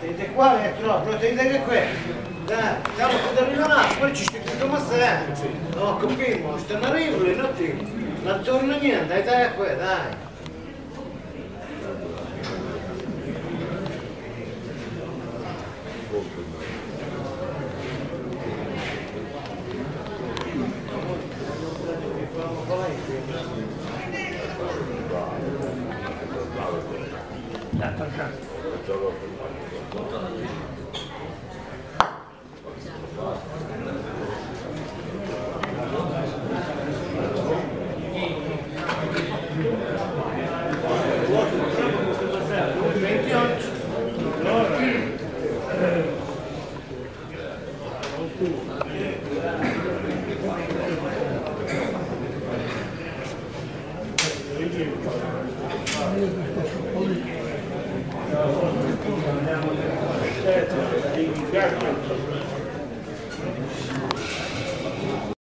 Dite qua, eh, no, però dite che qui. Siamo stati arrivati, poi ci stiamo come sempre. No, capiamo, stanno arrivando, non ti... Non torna niente, dai, dai, Data já. Thank you. Thank you.